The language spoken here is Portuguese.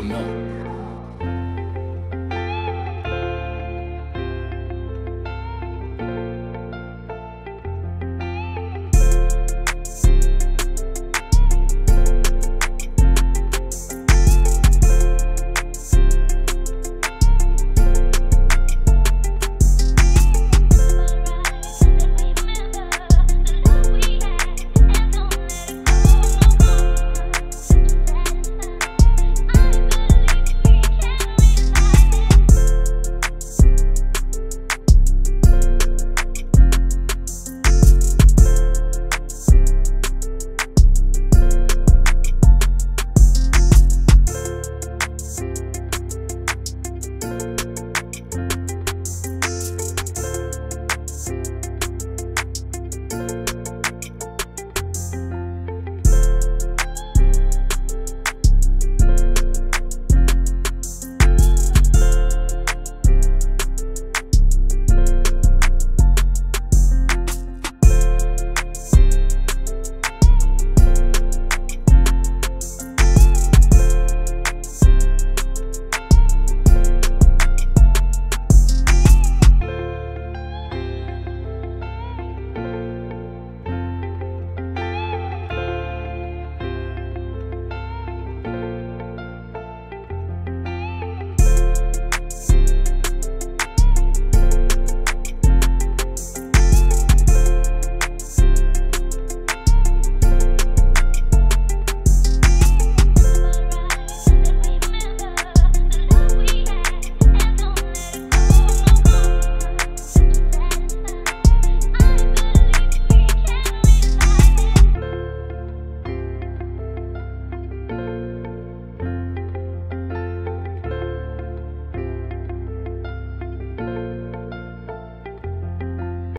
for more.